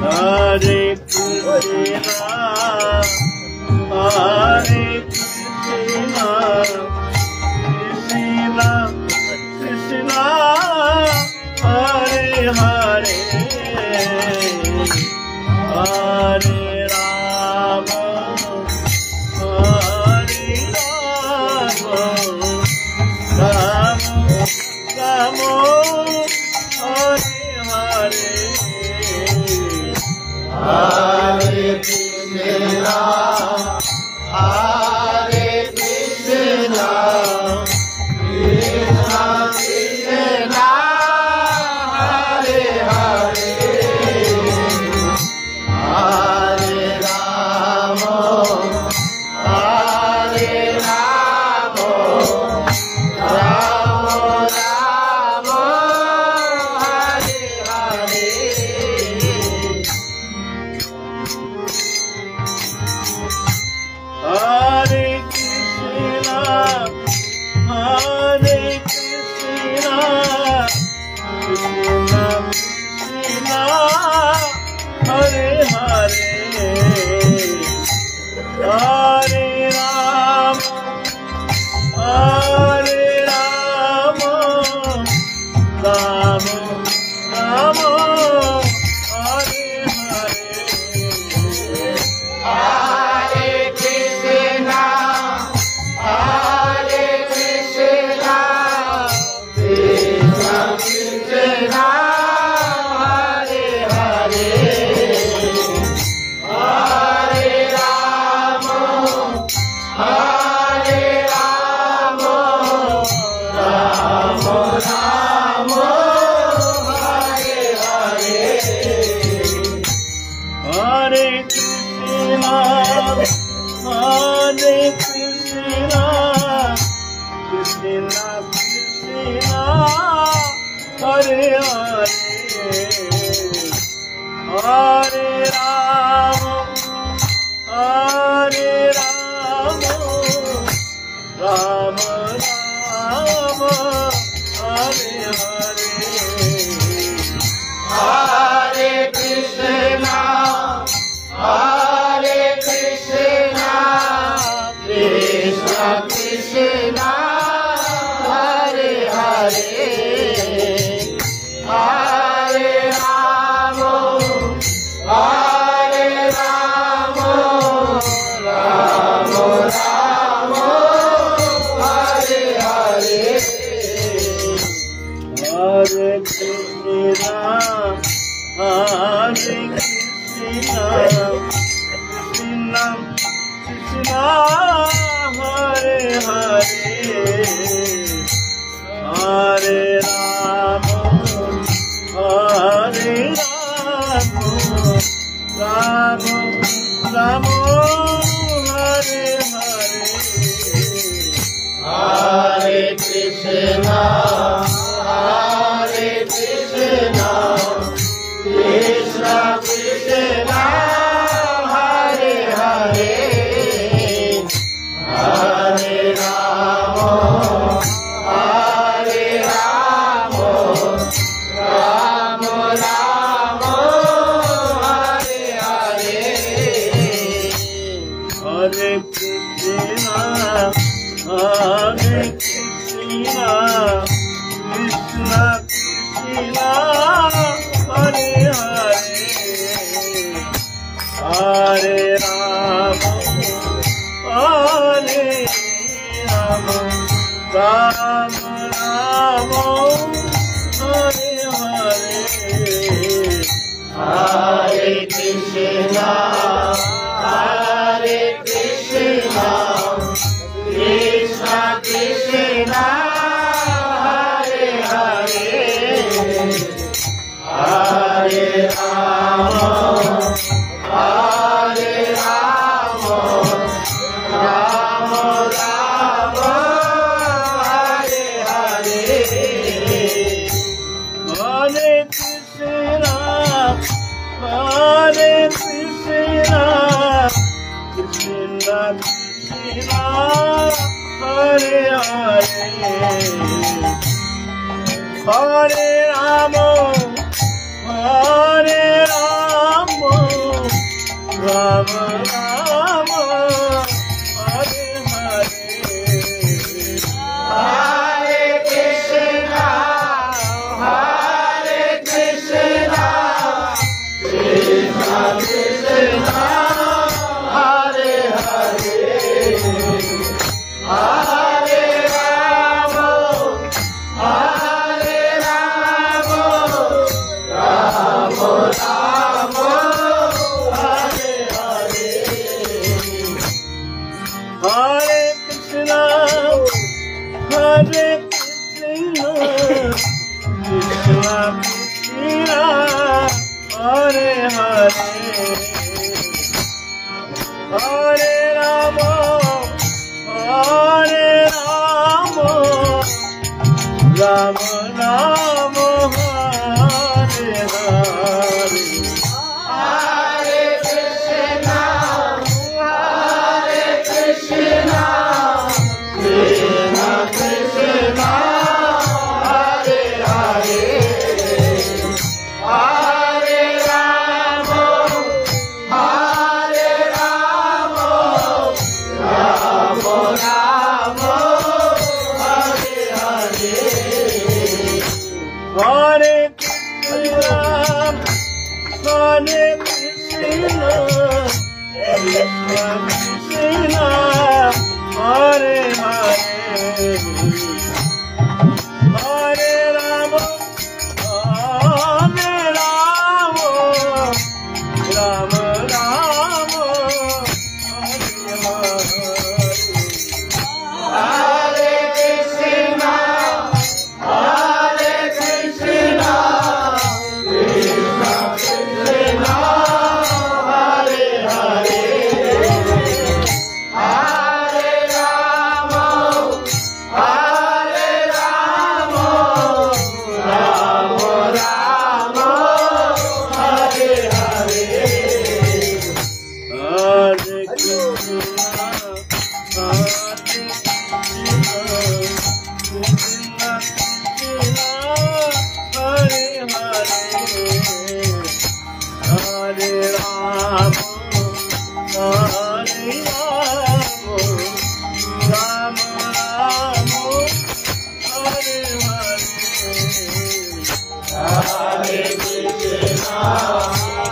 Hare Krishna Hare Krishna Krishna Krishna Hare Hare Hare Amen.